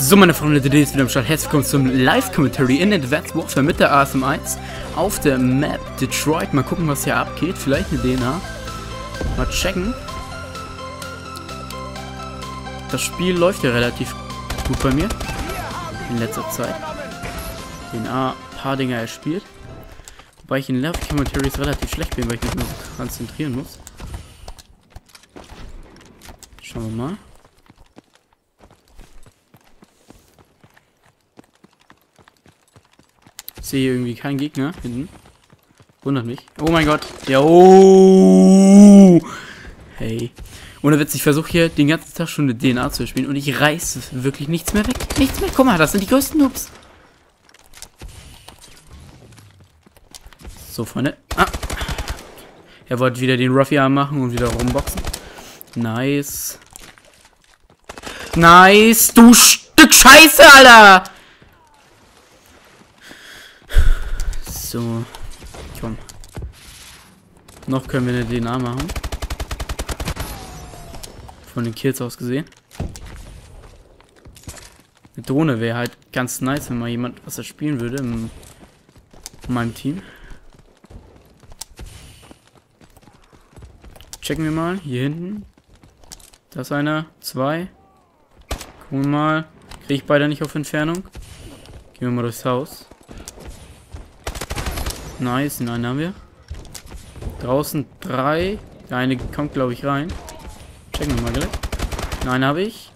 So, meine Freunde, today ist wieder am Start. Herzlich willkommen zum Live-Commentary in Advanced Warfare mit der ASM 1 auf der Map Detroit. Mal gucken, was hier abgeht. Vielleicht eine DNA. Mal checken. Das Spiel läuft ja relativ gut bei mir. In letzter Zeit. DNA, paar Dinger erspielt. Wobei ich in Live-Commentaries relativ schlecht bin, weil ich mich nur konzentrieren muss. Schauen wir mal. Sehe irgendwie keinen Gegner hinten. Wundert mich. Oh mein Gott. Ja, oh. Hey. Ohne Witz, ich versuche hier den ganzen Tag schon eine DNA zu spielen und ich reiße wirklich nichts mehr weg. Nichts mehr. Guck mal, das sind die größten Noobs. So, Freunde. Ah. Er wollte wieder den Ruffy-Arm machen und wieder rumboxen. Nice. Nice, du Stück Scheiße, Alter! So. Komm. Noch können wir eine DNA machen. Von den Kills aus gesehen. Eine Drohne wäre halt ganz nice, wenn mal jemand was er spielen würde in meinem Team. Checken wir mal. Hier hinten. Da ist einer. Zwei. Gucken wir mal. Kriege ich beide nicht auf Entfernung. Gehen wir mal durchs Haus. Nice, den einen haben wir. Draußen drei. Der eine kommt, glaube ich, rein. Checken wir mal gleich. Den einen habe ich.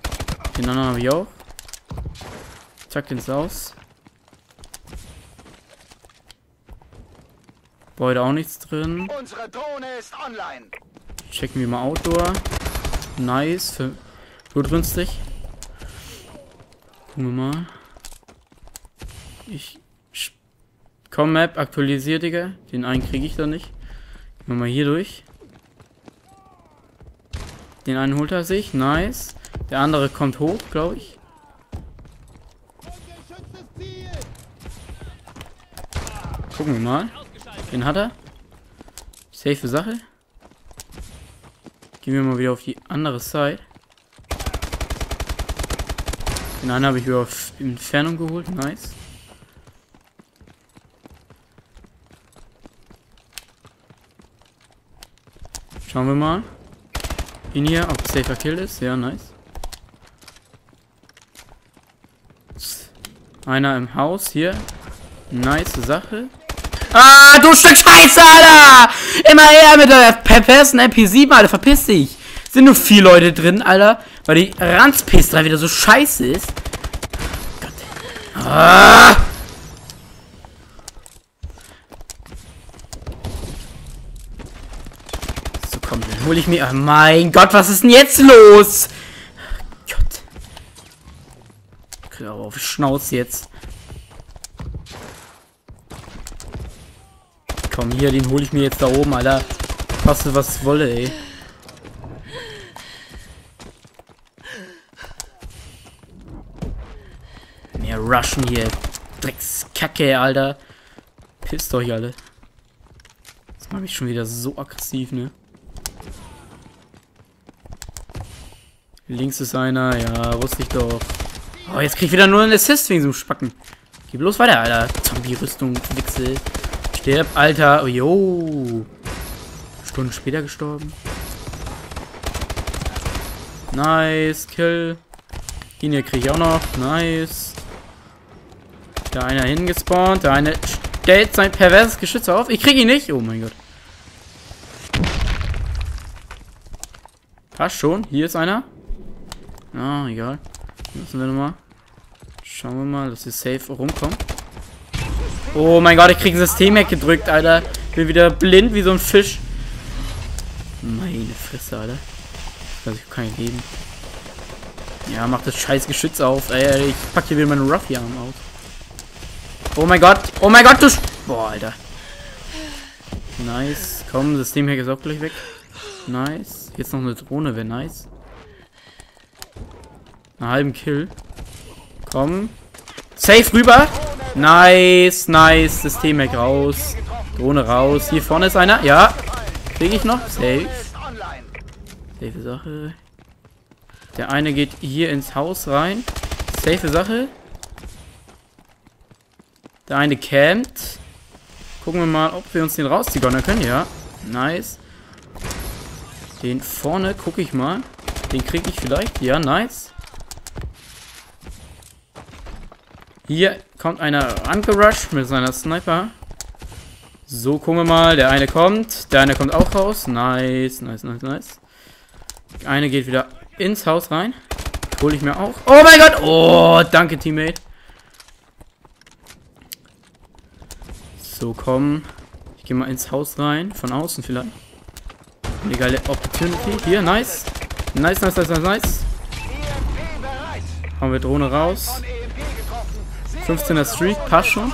Den anderen habe ich auch. Zack, ins Haus. Beide auch nichts drin. Unsere Drohne ist online. Checken wir mal Outdoor. Nice. Für blutgünstig. Gucken wir mal. Ich. Komm, Map, aktualisiert, Digga. Den einen kriege ich da nicht. Gehen wir mal hier durch. Den einen holt er sich. Nice. Der andere kommt hoch, glaube ich. Gucken wir mal. Den hat er. Safe Sache. Gehen wir mal wieder auf die andere Seite. Den einen habe ich auf Entfernung geholt. Nice. Schauen wir mal. Ihn hier, ob safer Kill ist. Ja, nice. Einer im Haus hier. Nice Sache. Ah, du Stück Scheiße, Alter! Immer her mit der perversen MP7, Alter, verpiss dich! Sind nur vier Leute drin, Alter, weil die Ranzpestra wieder so scheiße ist. Gott. Ah! Komm, dann hol ich mir... Oh mein Gott, was ist denn jetzt los? Gott. Ich aber auf die Schnauze jetzt. Komm, hier, den hole ich mir jetzt da oben, Alter. Koste was wolle, ey. Mehr rushen hier. Dreckskacke, Alter. Pisst euch alle. Das macht mich schon wieder so aggressiv, ne? Links ist einer, ja, wusste ich doch. Oh, jetzt krieg ich wieder nur einen Assist wegen so einem Spacken. Geh bloß weiter, Alter. Zombie-Rüstung, Wichsel. Stirb, Alter. Oh, jo. Stunden später gestorben. Nice, Kill. Den hier kriege ich auch noch. Nice. Da einer hingespawnt. Der eine stellt sein perverses Geschütz auf. Ich kriege ihn nicht. Oh mein Gott. Passt schon. Hier ist einer. Ah, egal. Müssen wir nochmal. Schauen wir mal, dass wir safe rumkommen. Oh mein Gott, ich krieg ein System weggedrückt, Alter. Bin wieder blind wie so ein Fisch. Meine Fresse, Alter. Also ich kein Leben. Ja, mach das scheiß Geschütz auf. Ey, ich pack hier wieder meinen Ruffy-Arm aus. Oh mein Gott. Oh mein Gott, du... Sch Boah, Alter. Nice. Komm, System ist auch gleich weg. Nice. Jetzt noch eine Drohne wäre nice. Einen halben Kill. Komm. Safe rüber. Nice, nice. System weg raus. Drohne raus. Hier vorne ist einer. Ja. Kriege ich noch? Safe. Safe Sache. Der eine geht hier ins Haus rein. Safe Sache. Der eine campt. Gucken wir mal, ob wir uns den rausziehen können. Ja, nice. Den vorne gucke ich mal. Den kriege ich vielleicht. Ja, nice. Hier kommt einer angerusht mit seiner Sniper. So, gucken wir mal. Der eine kommt. Der eine kommt auch raus. Nice, nice, nice, nice. Der eine geht wieder ins Haus rein. Hole ich mir auch. Oh mein Gott. Oh, danke, Teammate. So, komm. Ich gehe mal ins Haus rein. Von außen vielleicht. Legale Opportunity. Hier, nice. Nice, nice, nice, nice, nice. Haben wir Drohne raus. 15er Streak, passt schon.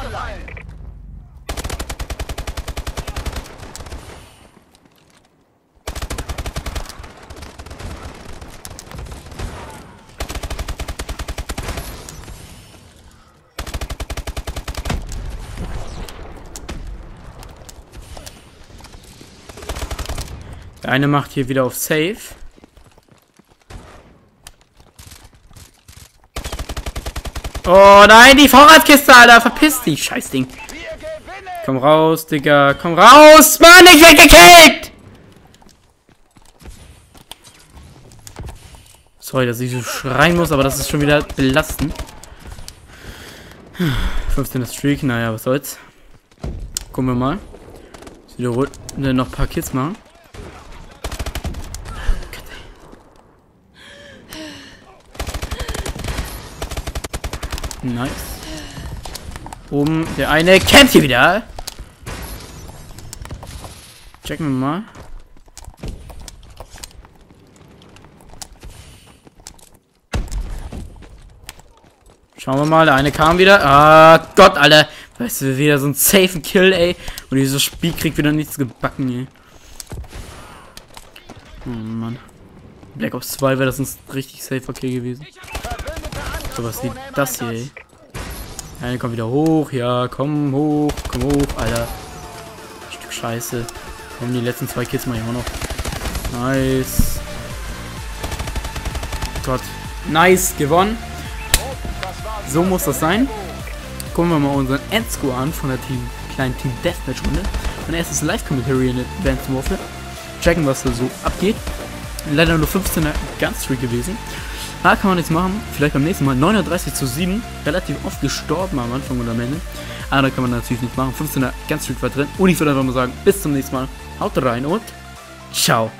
Der eine macht hier wieder auf Safe. Oh nein, die Vorratskiste, Alter. Verpiss dich, Scheißding. Komm raus, Digga. Komm raus. Mann, ich werde gekillt. Sorry, dass ich so schreien muss, aber das ist schon wieder belastend. 15. Streak, naja, was soll's. Gucken wir mal. Wiederholt noch ein paar Kids machen. Nice. Oben der eine kämpft hier wieder. Checken wir mal. Schauen wir mal, der eine kam wieder. Ah, Gott, Alter. Weißt du, wieder so ein safe Kill, ey. Und dieses Spiel kriegt wieder nichts gebacken, ey. Oh Mann. Black Ops 2 wäre das ein richtig safer Kill gewesen. Sowas wie das hier, ey. Eine kommt wieder hoch. Ja, komm hoch. Komm hoch, Alter. Stück Scheiße. Kommen die letzten zwei Kills mal immer noch. Nice. Gott. Nice, gewonnen. So muss das sein. Gucken wir mal unseren Endscore an von der Team, kleinen Team Deathmatch Runde. Mein erstes Live-Commentary in Advanced Warfare. Checken, was da so abgeht. Leider nur 15er Gunstreak gewesen. Ah, kann man nichts machen. Vielleicht beim nächsten Mal. 39 zu 7. Relativ oft gestorben am Anfang oder am Ende. Aber da kann man natürlich nicht machen. 15er ganz Street war drin. Und ich würde einfach mal sagen, bis zum nächsten Mal. Haut rein und ciao.